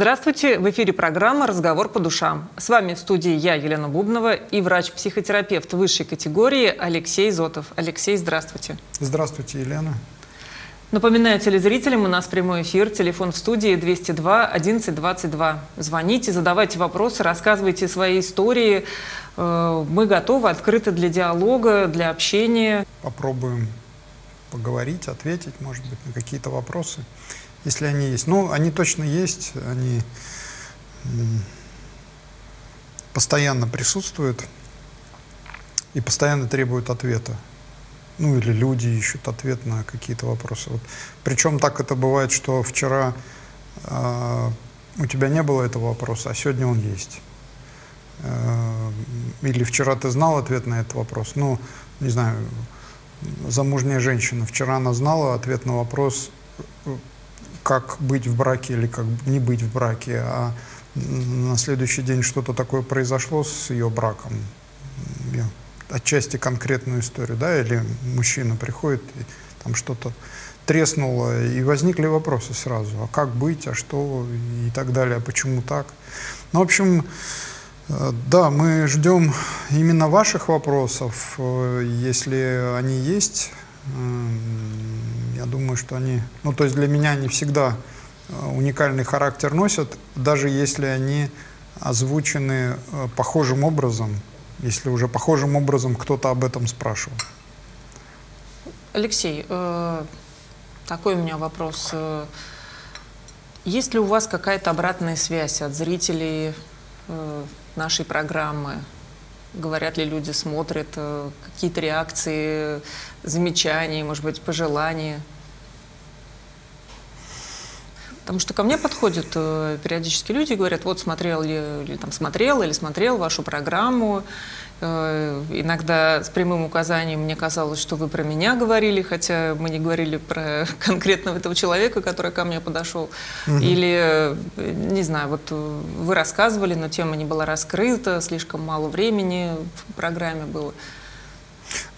Здравствуйте! В эфире программа «Разговор по душам». С вами в студии я, Елена Бубнова, и врач-психотерапевт высшей категории Алексей Зотов. Алексей, здравствуйте. Здравствуйте, Елена. Напоминаю телезрителям, у нас прямой эфир, телефон в студии 202 11 22. Звоните, задавайте вопросы, рассказывайте свои истории. Э, мы готовы, открыты для диалога, для общения. Попробуем поговорить, ответить, может быть, на какие-то вопросы, если они есть. Ну, они точно есть, они постоянно присутствуют и постоянно требуют ответа ну или люди ищут ответ на какие-то вопросы. Вот. Причем так это бывает, что вчера э, у тебя не было этого вопроса, а сегодня он есть. Э, или вчера ты знал ответ на этот вопрос. Ну, не знаю, замужняя женщина. Вчера она знала ответ на вопрос, как быть в браке или как не быть в браке, а на следующий день что-то такое произошло с ее браком отчасти конкретную историю, да, или мужчина приходит, и там что-то треснуло, и возникли вопросы сразу, а как быть, а что, и так далее, а почему так. Ну, в общем, э, да, мы ждем именно ваших вопросов, э, если они есть, я думаю, что они, ну, то есть для меня они всегда э, уникальный характер носят, даже если они озвучены похожим образом, если уже похожим образом кто-то об этом спрашивал. Алексей, э, такой у меня вопрос. Э, есть ли у вас какая-то обратная связь от зрителей э, нашей программы? Говорят ли люди, смотрят, э, какие-то реакции, замечания, может быть, пожелания? Потому что ко мне подходят э, периодически люди и говорят, вот смотрел ли, или там смотрел или смотрел вашу программу. Э, иногда с прямым указанием мне казалось, что вы про меня говорили, хотя мы не говорили про конкретного этого человека, который ко мне подошел. Угу. Или, э, не знаю, вот вы рассказывали, но тема не была раскрыта, слишком мало времени в программе было.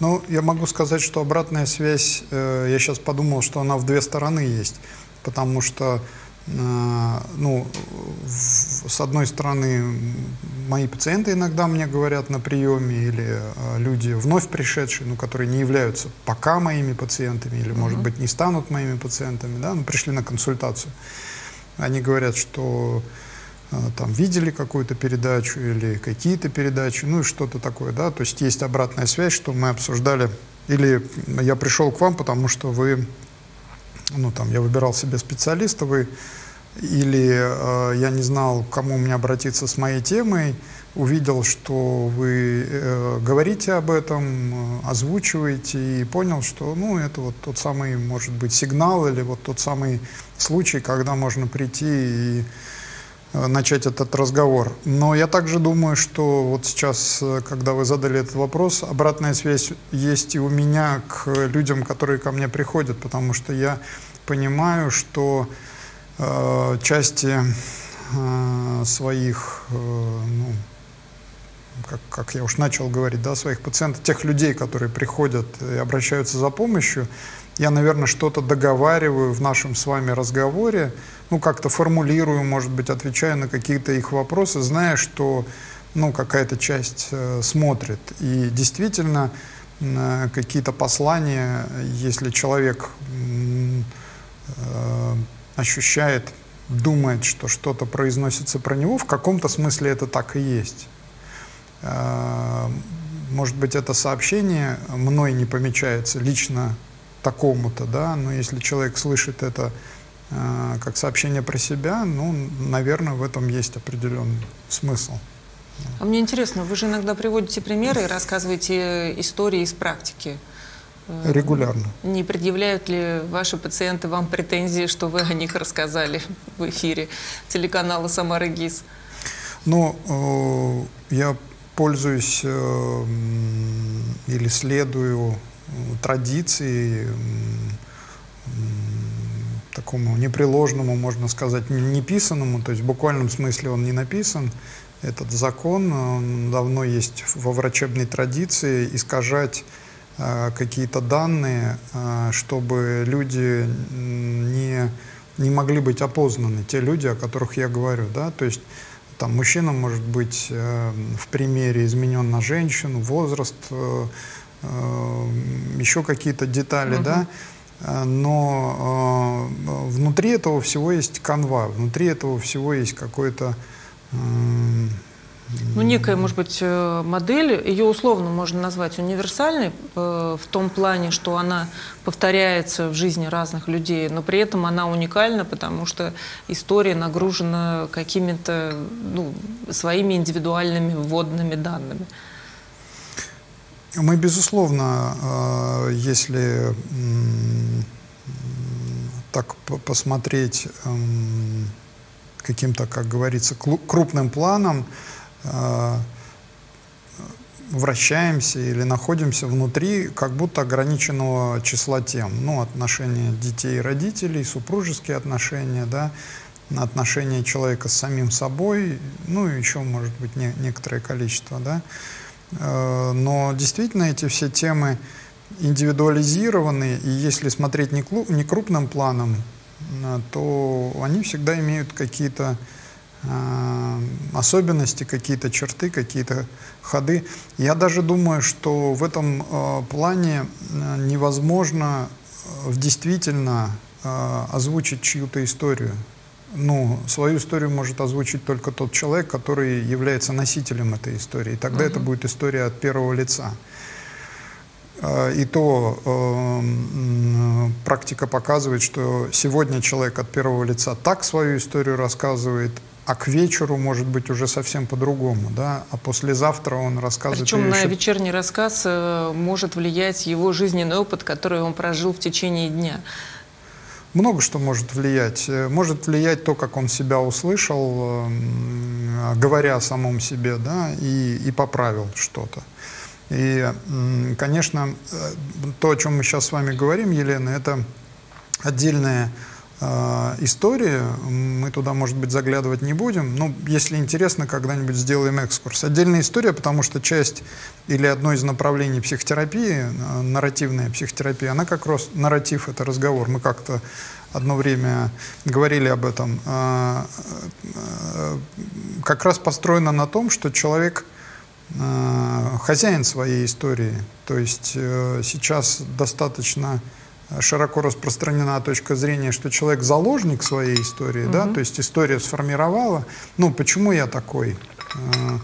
Ну, я могу сказать, что обратная связь, э, я сейчас подумал, что она в две стороны есть, потому что Э, ну, с одной стороны, мои пациенты иногда мне говорят на приеме, или э, люди вновь пришедшие, ну, которые не являются пока моими пациентами, или, может быть, не станут моими пациентами, да, но пришли на консультацию. Они говорят, что э, там видели какую-то передачу или какие-то передачи, ну и что-то такое, да, то есть есть обратная связь, что мы обсуждали, или я пришел к вам, потому что вы ну там я выбирал себе специалиста, вы или э, я не знал, к кому мне обратиться с моей темой, увидел, что вы э, говорите об этом, э, озвучиваете, и понял, что ну, это вот тот самый, может быть, сигнал или вот тот самый случай, когда можно прийти и начать этот разговор. Но я также думаю, что вот сейчас, э, когда вы задали этот вопрос, обратная связь есть и у меня к людям, которые ко мне приходят, потому что я понимаю, что э, части э, своих, э, ну, как, как я уж начал говорить, да, своих пациентов, тех людей, которые приходят и обращаются за помощью, я, наверное, что-то договариваю в нашем с вами разговоре, ну, как-то формулирую, может быть, отвечаю на какие-то их вопросы, зная, что, ну, какая-то часть э, смотрит. И действительно, э, какие-то послания, если человек э, ощущает, думает, что что-то произносится про него, в каком-то смысле это так и есть. Э, может быть, это сообщение мной не помечается лично такому-то, да, но если человек слышит это э, как сообщение про себя, ну, наверное, в этом есть определенный смысл. А мне интересно, вы же иногда приводите примеры и рассказываете истории из практики. Регулярно. Не предъявляют ли ваши пациенты вам претензии, что вы о них рассказали в эфире телеканала «Самара ГИС»? Ну, э, я пользуюсь э, или следую э, традиции, такому непреложному, можно сказать, неписанному, то есть в буквальном смысле он не написан, этот закон, он давно есть во врачебной традиции, искажать Э, какие-то данные, э, чтобы люди не не могли быть опознаны, те люди, о которых я говорю, да, то есть там мужчина может быть э, в примере изменен на женщину, возраст, э, еще какие-то детали, угу. да, э, но э, внутри этого всего есть канва, внутри этого всего есть какой-то э, ну, некая, может быть, э, модель, ее условно можно назвать универсальной э, в том плане, что она повторяется в жизни разных людей, но при этом она уникальна, потому что история нагружена какими-то ну, своими индивидуальными вводными данными. Мы, безусловно, э, если так посмотреть эм, каким-то, как говорится, крупным планом, Э, вращаемся или находимся внутри как будто ограниченного числа тем. Ну, отношения детей и родителей, супружеские отношения, да, отношения человека с самим собой, ну, и еще, может быть, не, некоторое количество, да. Э, но действительно эти все темы индивидуализированы, и если смотреть не, клуб, не крупным планом, э, то они всегда имеют какие-то Э, особенности, какие-то черты, какие-то ходы. Я даже думаю, что в этом плане невозможно действительно озвучить чью-то историю. Ну, свою историю может озвучить только тот человек, который является носителем этой истории. И тогда uh это будет история от первого лица. И то э, практика показывает, что сегодня человек от первого лица так свою историю рассказывает, а к вечеру, может быть, уже совсем по-другому, да, а послезавтра он рассказывает... Причем на еще... вечерний рассказ э, может влиять его жизненный опыт, который он прожил в течение дня. Много что может влиять. Э, может влиять то, как он себя услышал, э, говоря о самом себе, да, и, и поправил что-то. И, конечно, то, о чем мы сейчас с вами говорим, Елена, это отдельная э, истории. Мы туда, может быть, заглядывать не будем. Но если интересно, когда-нибудь сделаем экскурс. Отдельная история, потому что часть или одно из направлений психотерапии, э, нарративная психотерапия, она как раз, нарратив – это разговор. Мы как-то одно время говорили об этом, э, как раз построена на том, что человек хозяин своей истории. То есть э, сейчас достаточно широко распространена точка зрения, что человек заложник своей истории, угу. да, то есть история сформировала. Ну, почему я такой? Э,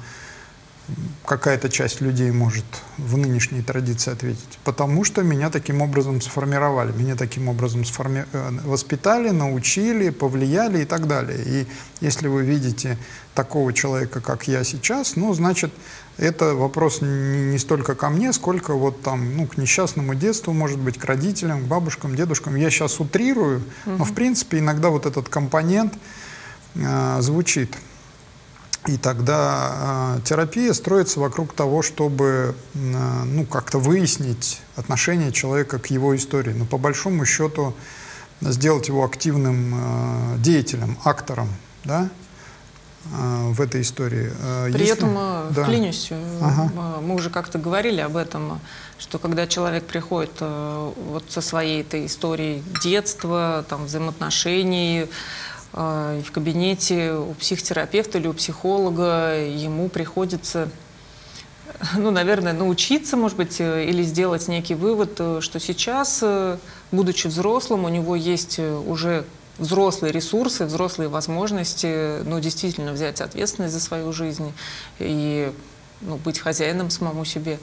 какая-то часть людей может в нынешней традиции ответить. Потому что меня таким образом сформировали, меня таким образом сформи... Э, воспитали, научили, повлияли и так далее. И если вы видите такого человека, как я сейчас, ну, значит, это вопрос не, не столько ко мне, сколько вот там, ну, к несчастному детству, может быть, к родителям, к бабушкам, дедушкам. Я сейчас утрирую, угу. но, в принципе, иногда вот этот компонент э, звучит. И тогда э, терапия строится вокруг того, чтобы э, ну, как-то выяснить отношение человека к его истории. Но по большому счету сделать его активным э, деятелем, актором. Да? Э, в этой истории. Э, При Если... этом, э, да. вклинюсь, ага. мы уже как-то говорили об этом, что когда человек приходит вот со своей этой историей детства, там, взаимоотношений, в кабинете у психотерапевта или у психолога ему приходится ну, наверное, научиться, может быть, или сделать некий вывод, что сейчас, будучи взрослым, у него есть уже взрослые ресурсы, взрослые возможности, ну, действительно взять ответственность за свою жизнь и ну, быть хозяином самому себе.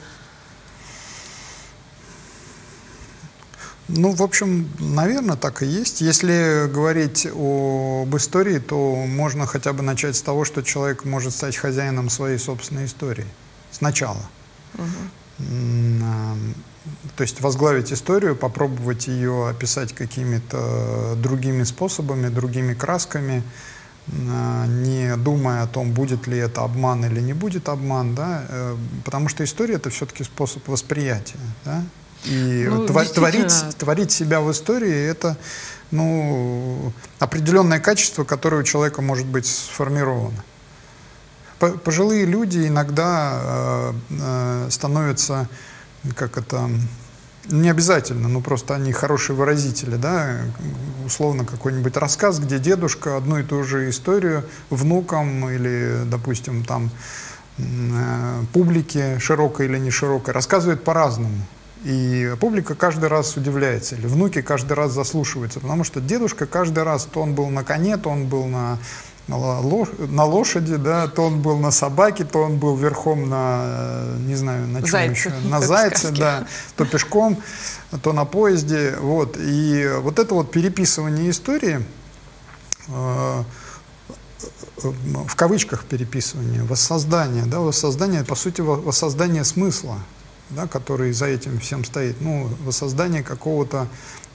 Ну, в общем, наверное, так и есть. Если говорить об истории, то можно хотя бы начать с того, что человек может стать хозяином своей собственной истории. Сначала. Угу. То есть возглавить историю, попробовать ее описать какими-то другими способами, другими красками, а, не думая о том, будет ли это обман или не будет обман, да, э, потому что история это все-таки способ восприятия, да, и ну, твор, творить, творить себя в истории это ну, определенное качество, которое у человека может быть сформировано. Пожилые люди иногда э, э, становятся как это, Не обязательно, но просто они хорошие выразители, да, условно какой-нибудь рассказ, где дедушка одну и ту же историю внукам или, допустим, там э, публике, широкой или не широкой, рассказывает по-разному. И публика каждый раз удивляется, или внуки каждый раз заслушиваются, потому что дедушка каждый раз, то он был на коне, то он был на на лошади, да, то он был на собаке, то он был верхом на, не знаю, на чем зайце, еще, на зайце, да, то пешком, то на поезде, вот. И вот это вот переписывание истории, э, в кавычках переписывание, воссоздание, да, воссоздание, по сути, воссоздание смысла, да, который за этим всем стоит, ну, воссоздание какого-то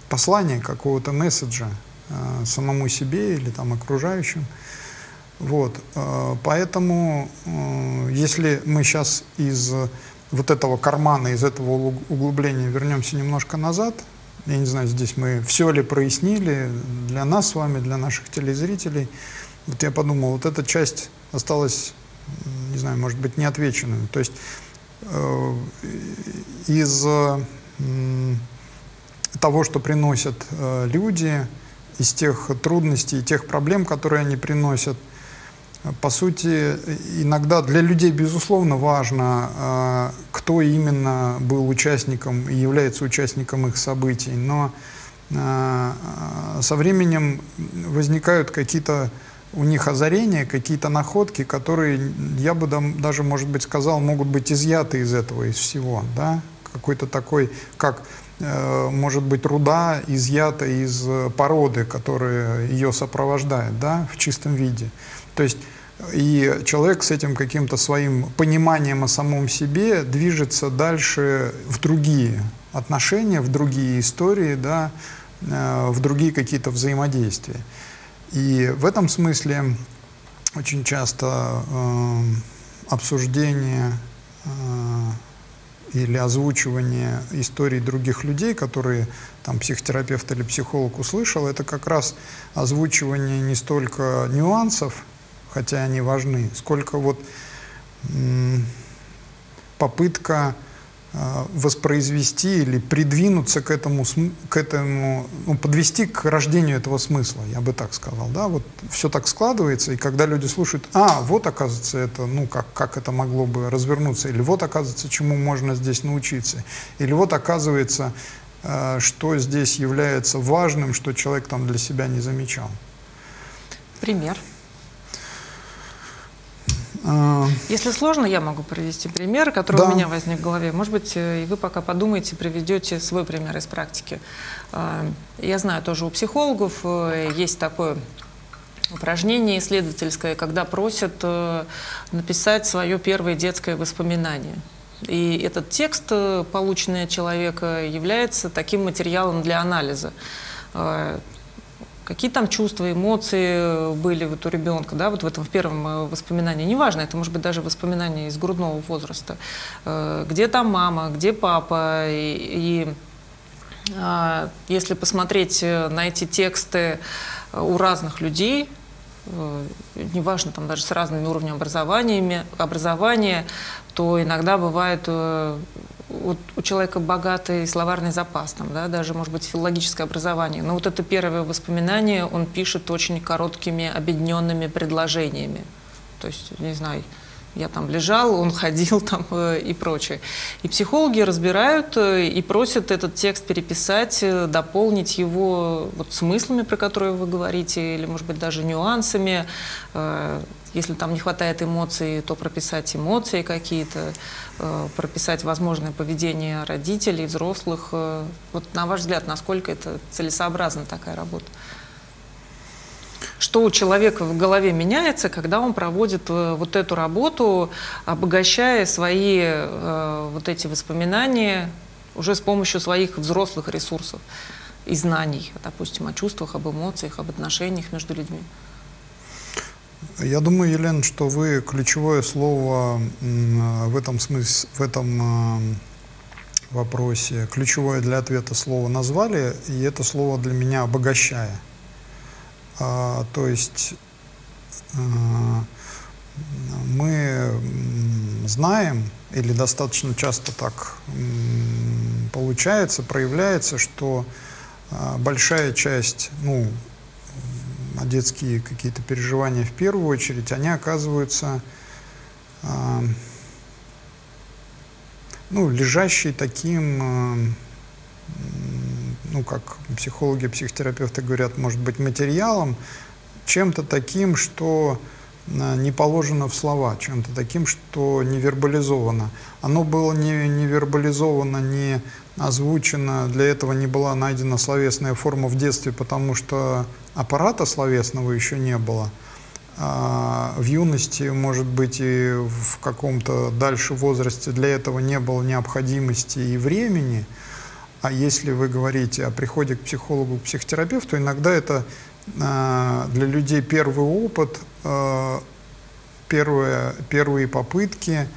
послания, какого-то месседжа э, самому себе или там окружающим. Вот, э, поэтому, э, если мы сейчас из вот этого кармана, из этого углубления вернемся немножко назад, я не знаю, здесь мы все ли прояснили для нас с вами, для наших телезрителей, вот я подумал, вот эта часть осталась, не знаю, может быть, неотвеченной. То есть э, из того, что приносят люди, из тех трудностей, тех проблем, которые они приносят – по сути, иногда для людей, безусловно, важно, а, кто именно был участником и является участником их событий, но а, со временем возникают какие-то у них озарения, какие-то находки, которые, я бы даже, может быть, сказал, могут быть изъяты из этого, из всего, да, какой-то такой, как, может быть, руда изъята из породы, которая ее сопровождает, да, в чистом виде. То есть и человек с этим каким-то своим пониманием о самом себе движется дальше в другие отношения, в другие истории, да, э, в другие какие-то взаимодействия. И в этом смысле очень часто э, обсуждение э, или озвучивание историй других людей, которые там психотерапевт или психолог услышал, это как раз озвучивание не столько нюансов, хотя они важны, сколько вот попытка воспроизвести или придвинуться к этому, к этому ну, подвести к рождению этого смысла, я бы так сказал. Да? Вот все так складывается, и когда люди слушают, а, вот оказывается это, ну, как, как это могло бы развернуться, или вот оказывается, чему можно здесь научиться, или вот оказывается, а, что здесь является важным, что человек там для себя не замечал. Пример. А, Если сложно, я могу привести пример, который да. у меня возник в голове. Может быть, э, и вы пока подумаете, приведете свой пример из практики. А, я знаю, тоже у психологов э, есть такое упражнение исследовательское, когда просят э, написать свое первое детское воспоминание. И этот текст, полученный от человека, является таким материалом для анализа какие там чувства, эмоции были вот у ребенка, да, вот в этом в первом э, воспоминании, неважно, это может быть даже воспоминание из грудного возраста, э, где там мама, где папа, и, и а, если посмотреть э, на эти тексты у разных людей, неважно, там даже с разными уровнями образования, образования то иногда бывает вот у человека богатый словарный запас, там, да, даже, может быть, филологическое образование. Но вот это первое воспоминание он пишет очень короткими, объединенными предложениями. То есть, не знаю, я там лежал, он ходил там э, и прочее. И психологи разбирают э, и просят этот текст переписать, э, дополнить его вот смыслами, про которые вы говорите, или, может быть, даже нюансами. Если там не хватает эмоций, то прописать эмоции какие-то, прописать возможное поведение родителей, взрослых. Вот на ваш взгляд, насколько это целесообразна такая работа? что у человека в голове меняется, когда он проводит э, вот эту работу, обогащая свои э, вот эти воспоминания уже с помощью своих взрослых ресурсов и знаний, допустим, о чувствах, об эмоциях, об отношениях между людьми. Я думаю, Елена, что вы ключевое слово в этом смысле, в этом э, вопросе, ключевое для ответа слово назвали, и это слово для меня обогащая. А, то есть а, мы знаем или достаточно часто так получается, проявляется, что а, большая часть, ну, детские какие-то переживания в первую очередь, они оказываются а, ну, лежащие таким, а, ну, как психологи, психотерапевты говорят, может быть, материалом, чем-то таким, что не положено в слова, чем-то таким, что не вербализовано. Оно было не, не вербализовано, не озвучено, для этого не была найдена словесная форма в детстве, потому что аппарата словесного еще не было. А в юности, может быть, и в каком-то дальше возрасте для этого не было необходимости и времени. А если вы говорите о приходе к психологу, к психотерапевту, иногда это а, для людей первый опыт, а, первые, первые попытки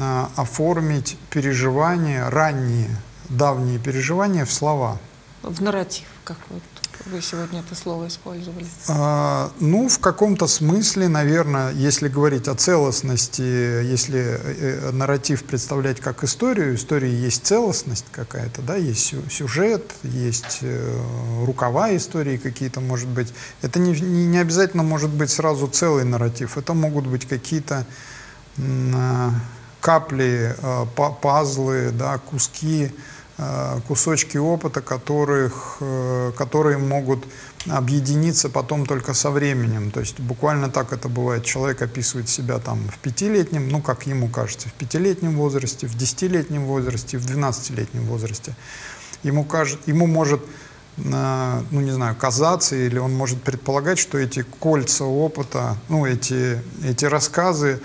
а, оформить переживания, ранние, давние переживания в слова. В нарратив какой-то. Вы сегодня это слово использовали. А, ну, в каком-то смысле, наверное, если говорить о целостности, если э, нарратив представлять как историю, истории есть целостность какая-то, да, есть сюжет, есть э, рукава истории какие-то, может быть. Это не, не, не обязательно может быть сразу целый нарратив, это могут быть какие-то э, капли, э, пазлы, да, куски, Э, кусочки опыта, которых, э, которые могут объединиться потом только со временем. То есть буквально так это бывает. Человек описывает себя там в пятилетнем, ну как ему кажется, в пятилетнем возрасте, в десятилетнем возрасте, в двенадцатилетнем возрасте. Ему, кажет, ему может ну не знаю, казаться, или он может предполагать, что эти кольца опыта, ну эти, эти рассказы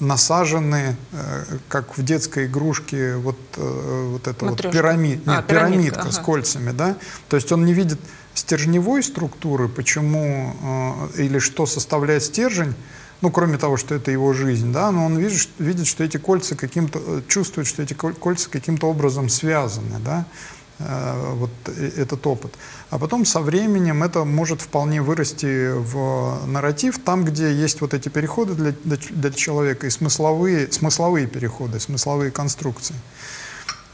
насажены, э, как в детской игрушке, вот, э, вот эта вот пирамид, а, нет, а, пирамидка, ага. с кольцами, да? То есть он не видит стержневой структуры, почему или что составляет стержень, ну, кроме того, что это его жизнь, да, но он видит, видит что эти кольца каким-то, чувствует, что эти кольца каким-то образом связаны, да, вот этот опыт. А потом со временем это может вполне вырасти в нарратив, там, где есть вот эти переходы для, для человека и смысловые, смысловые переходы, смысловые конструкции.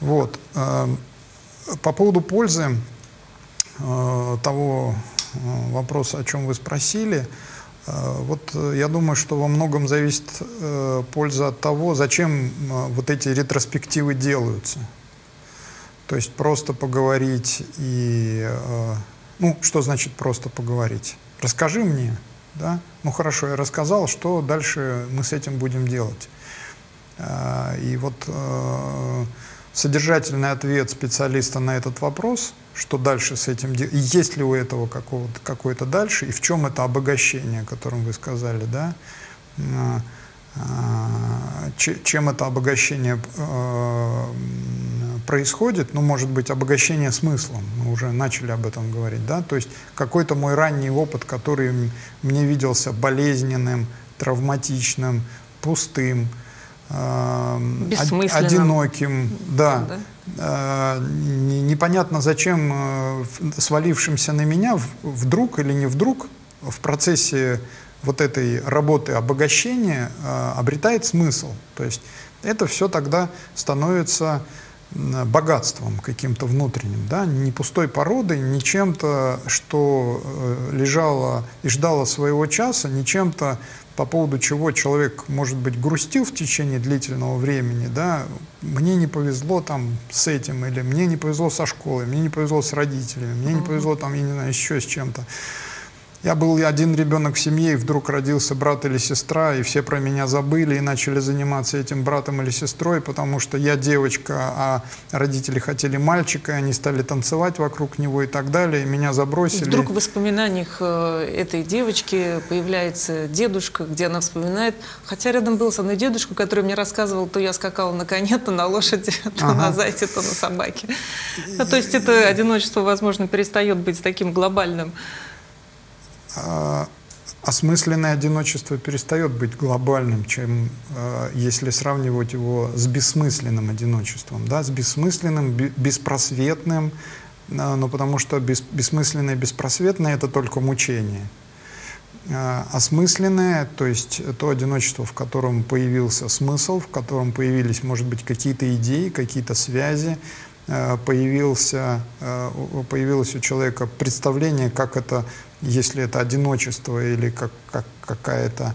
Вот. Э, по поводу пользы э, того э, вопроса, о чем вы спросили, вот я думаю, что во многом зависит польза от того, зачем вот эти ретроспективы делаются. То есть просто поговорить и... Э, ну, что значит просто поговорить? Расскажи мне, да? Ну, хорошо, я рассказал, что дальше мы с этим будем делать? Э, и вот э, содержательный ответ специалиста на этот вопрос, что дальше с этим делать, есть ли у этого какое-то дальше, и в чем это обогащение, о котором вы сказали, да? Чем это обогащение происходит, ну, может быть, обогащение смыслом, мы уже начали об этом говорить, да, то есть какой-то мой ранний опыт, который мне виделся болезненным, травматичным, пустым, э, одиноким, да, да? Э, непонятно зачем э, свалившимся на меня вдруг или не вдруг в процессе вот этой работы обогащения э, обретает смысл. То есть это все тогда становится богатством каким-то внутренним, да, не пустой породой, не чем-то, что э, лежало и ждало своего часа, не чем-то, по поводу чего человек, может быть, грустил в течение длительного времени, да, мне не повезло там с этим, или мне не повезло со школой, мне не повезло с родителями, мне не повезло там, я не знаю, еще с чем-то. Я был один ребенок в семье, и вдруг родился брат или сестра, и все про меня забыли и начали заниматься этим братом или сестрой, потому что я девочка, а родители хотели мальчика, и они стали танцевать вокруг него и так далее, и меня забросили. Вдруг в воспоминаниях э, этой девочки появляется дедушка, где она вспоминает, хотя рядом был со мной дедушка, который мне рассказывал, то я скакала на коне, то на лошади, то ага. на зайце, то на собаке. Ну, то есть это одиночество, возможно, перестает быть таким глобальным. А, осмысленное одиночество перестает быть глобальным, чем а, если сравнивать его с бессмысленным одиночеством, да, с бессмысленным, беспросветным, а, но потому что бес, бессмысленное и беспросветное – это только мучение. осмысленное, то есть то одиночество, в котором появился смысл, в котором появились, может быть, какие-то идеи, какие-то связи, появился, появилось у человека представление, как это, если это одиночество или как, как какая-то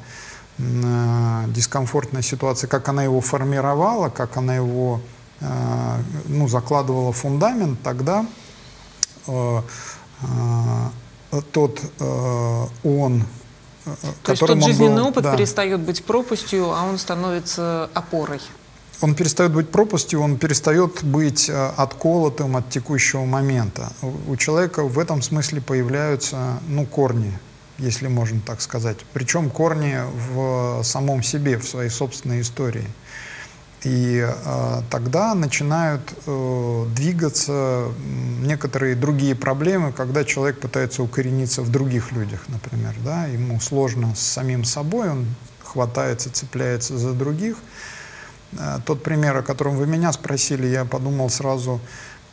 дискомфортная ситуация, как она его формировала, как она его ну, закладывала фундамент, тогда тот он, То есть тот жизненный был, опыт да. перестает быть пропастью, а он становится опорой. Он перестает быть пропастью, он перестает быть отколотым от текущего момента. У человека в этом смысле появляются ну, корни, если можно так сказать. Причем корни в самом себе, в своей собственной истории. И э, тогда начинают э, двигаться некоторые другие проблемы, когда человек пытается укорениться в других людях, например. Да? Ему сложно с самим собой, он хватается, цепляется за других. Э, тот пример, о котором вы меня спросили, я подумал сразу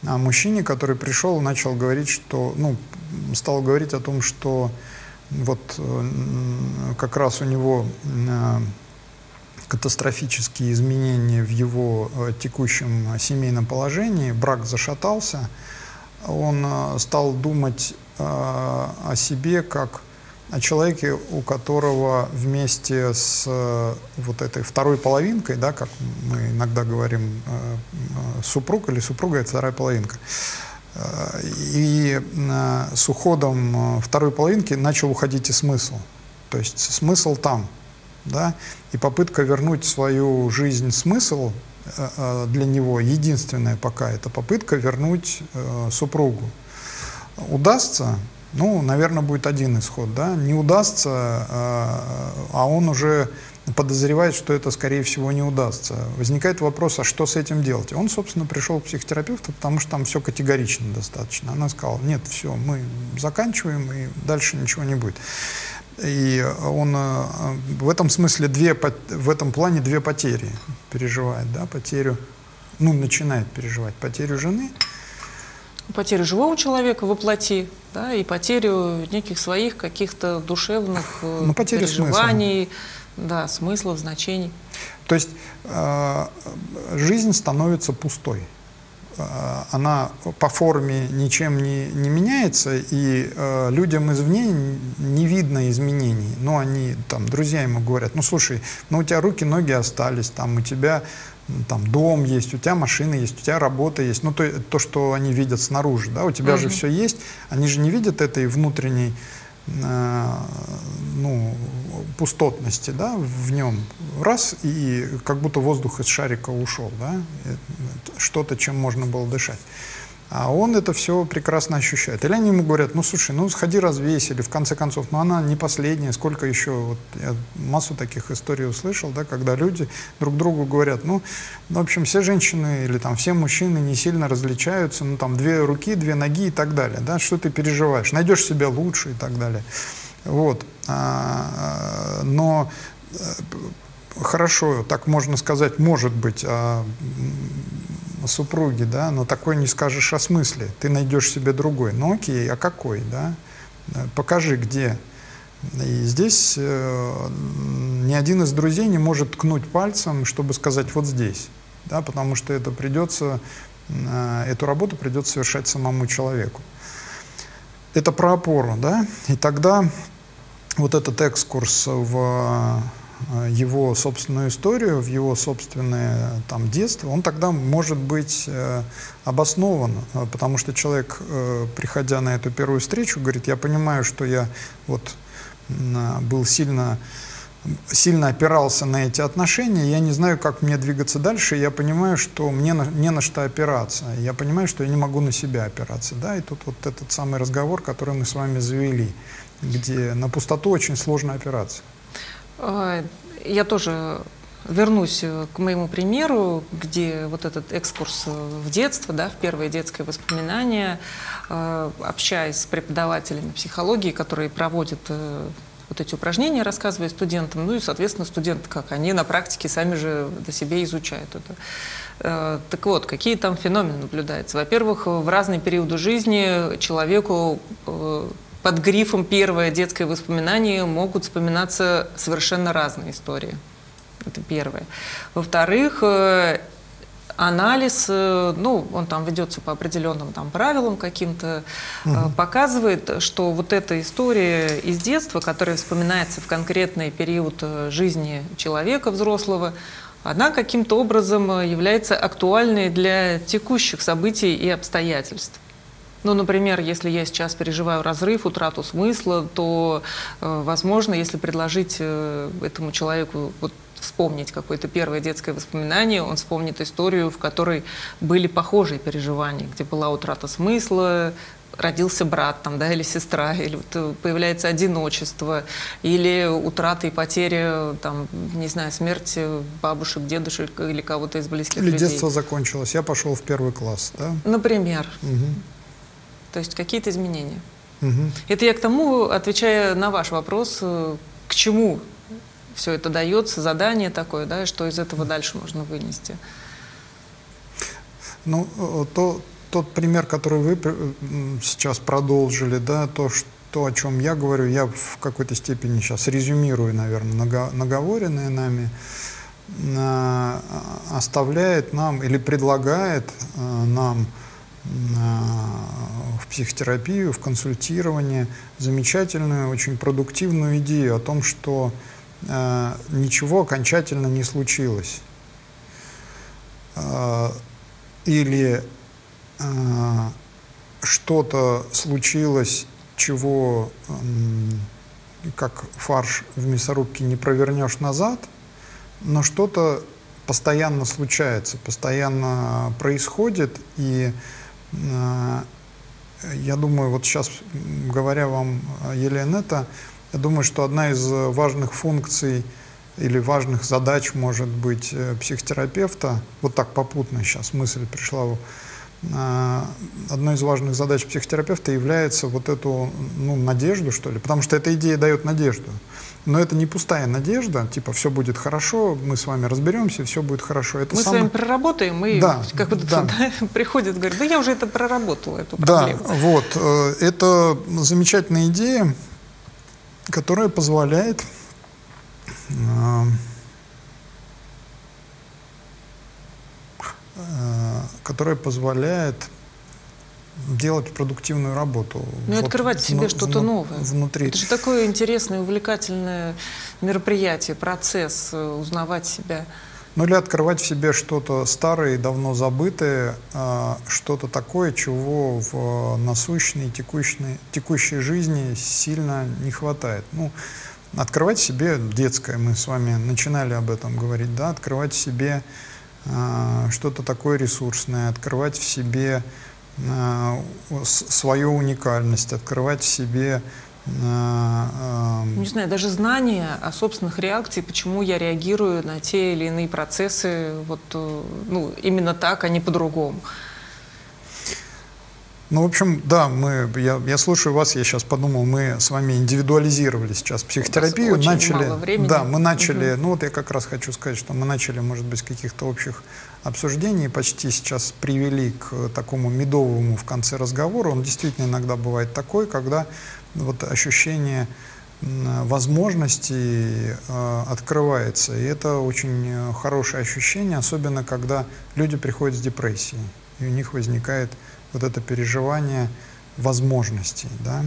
о мужчине, который пришел и начал говорить, что, ну, стал говорить о том, что вот э, как раз у него... Э, катастрофические изменения в его текущем семейном положении, брак зашатался, он стал думать о себе как о человеке, у которого вместе с вот этой второй половинкой, да, как мы иногда говорим, супруг или супруга – это вторая половинка, и с уходом второй половинки начал уходить и смысл. То есть смысл там – да, и попытка вернуть свою жизнь смысл э, э, для него, единственная пока, это попытка вернуть э, супругу. Удастся, ну, наверное, будет один исход, да, не удастся, а он уже подозревает, что это, скорее всего, не удастся. Возникает вопрос, а что с этим делать? Он, собственно, пришел к психотерапевту, потому что там все категорично достаточно. Она сказала, нет, все, мы заканчиваем, и дальше ничего не будет. И он э, в этом смысле две, в этом плане две потери переживает, да, потерю, ну, начинает переживать потерю жены. Потерю живого человека воплоти, да, и потерю неких своих каких-то душевных э, ну, переживаний, смысла. да, смыслов, значений. То есть э, жизнь становится пустой. Э, она по форме ничем не, не меняется, и э, людям извне не видно изменений. Но они, там, друзья ему говорят, ну, слушай, ну, у тебя руки, ноги остались, там, у тебя там, дом есть, у тебя машина есть, у тебя работа есть. Ну, то, то что они видят снаружи, да, у тебя mm-hmm. же все есть. Они же не видят этой внутренней Э, ну, пустотности да, в нем. Раз, и как будто воздух из шарика ушел, да, что-то, чем можно было дышать. А он это все прекрасно ощущает. Или они ему говорят, ну слушай, ну сходи развейся, или в конце концов, ну она не последняя, сколько еще, вот я массу таких историй услышал, да, когда люди друг другу говорят, ну, в общем, все женщины или там все мужчины не сильно различаются, ну там две руки, две ноги и так далее, да, что ты переживаешь, найдешь себя лучше и так далее. Вот. А, но э, хорошо, так можно сказать, может быть, а супруги, да, но такой не скажешь о смысле. Ты найдешь себе другой. Ну окей, а какой, да? Покажи, где. И здесь э, ни один из друзей не может ткнуть пальцем, чтобы сказать вот здесь, да, потому что это придется, э, эту работу придется совершать самому человеку. Это про опору, да, и тогда вот этот экскурс в Э, его собственную историю, в его собственное там, детство, он тогда может быть э, обоснован, э, потому что человек, э, приходя на эту первую встречу, говорит, я понимаю, что я вот э, был сильно сильно опирался на эти отношения, я не знаю, как мне двигаться дальше, я понимаю, что мне на, не на что опираться, я понимаю, что я не могу на себя опираться, да, и тут вот этот самый разговор, который мы с вами завели, где на пустоту очень сложно опираться. А, я тоже вернусь э, к моему примеру, где вот этот экскурс э, в детство, да, в первые детские воспоминания, э, общаясь с преподавателями психологии, которые проводят вот эти упражнения, рассказывая студентам, ну и, соответственно, студенты, как они на практике сами же до себя изучают это. Так вот, какие там феномены наблюдаются? Во-первых, в разные периоды жизни человеку под грифом «первое детское воспоминание» могут вспоминаться совершенно разные истории. Это первое. Во-вторых, э, анализ, э, ну, он там ведется по определенным там правилам каким-то, угу. показывает, что вот эта история из детства, которая вспоминается в конкретный период жизни человека взрослого, она каким-то образом является актуальной для текущих событий и обстоятельств. Ну, например, если я сейчас переживаю разрыв, утрату смысла, то, э, возможно, если предложить э, этому человеку вот, вспомнить какое-то первое детское воспоминание, он вспомнит историю, в которой были похожие переживания, где была утрата смысла, родился брат там, да, или сестра, или вот э, появляется одиночество, или утрата и потеря, там, не знаю, смерть бабушек, дедушек или кого-то из близких или людей. Или детство закончилось, я пошел в первый класс, да? Например. Угу. То есть какие-то изменения. Угу. Это я к тому, отвечая на ваш вопрос, э, к чему все это дается, задание такое, да, что из этого дальше можно вынести. Ну, э, то, тот пример, который вы сейчас продолжили, да, то, что то, о чем я говорю, я в какой-то степени сейчас резюмирую, наверное, наговоренное нами, э, оставляет нам или предлагает нам в психотерапию, в консультирование замечательную, очень продуктивную идею о том, что э, ничего окончательно не случилось. Э, или э, что-то случилось, чего, э, как фарш в мясорубке, не провернешь назад, но что-то постоянно случается, постоянно происходит, и э, я думаю, вот сейчас, говоря вам, Елена, это, я думаю, что одна из важных функций или важных задач, может быть, э, психотерапевта, вот так попутно сейчас мысль пришла, э, одной из важных задач психотерапевта является вот эту ну, надежду, что ли, потому что эта идея дает надежду. Но это не пустая надежда, типа все будет хорошо, мы с вами разберемся, все будет хорошо. Это мы самое... с вами проработаем, и да, как бы да. приходит, говорит, да я уже это проработала, эту проблему. Да, вот. Э, это замечательная идея, которая позволяет э, э, которая позволяет делать продуктивную работу. Ну и вот открывать в себе что-то новое. Внутри. Это же такое интересное, увлекательное мероприятие, процесс, э, узнавать себя. Ну или открывать в себе что-то старое и давно забытое, а, что-то такое, чего в насущной, текущей, текущей жизни сильно не хватает. Ну, открывать в себе детское, мы с вами начинали об этом говорить, да, открывать в себе а, что-то такое ресурсное, открывать в себе Э, свою уникальность, открывать в себе э, эм, не знаю, даже знание о собственных реакциях, почему я реагирую на те или иные процессы вот, э, ну, именно так, а не по-другому. Ну, в общем, да, мы, я, я слушаю вас, я сейчас подумал, мы с вами индивидуализировали сейчас психотерапию, очень начали, мало времени. да, мы начали, угу. ну вот я как раз хочу сказать, что мы начали, может быть, каких-то общих обсуждений, почти сейчас привели к такому медовому в конце разговора. Он действительно иногда бывает такой, когда вот ощущение возможностей э, открывается. И это очень э, хорошее ощущение, особенно когда люди приходят с депрессией, и у них возникает вот это переживание возможностей, да?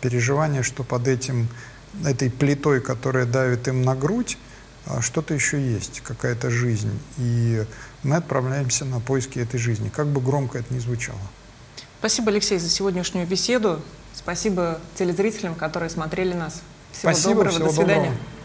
переживание, что под этим, этой плитой, которая давит им на грудь, а, что-то еще есть, какая-то жизнь. И мы отправляемся на поиски этой жизни, как бы громко это ни звучало. Спасибо, Алексей, за сегодняшнюю беседу. Спасибо телезрителям, которые смотрели нас. Всего Спасибо, доброго, всего до свидания. Доброго.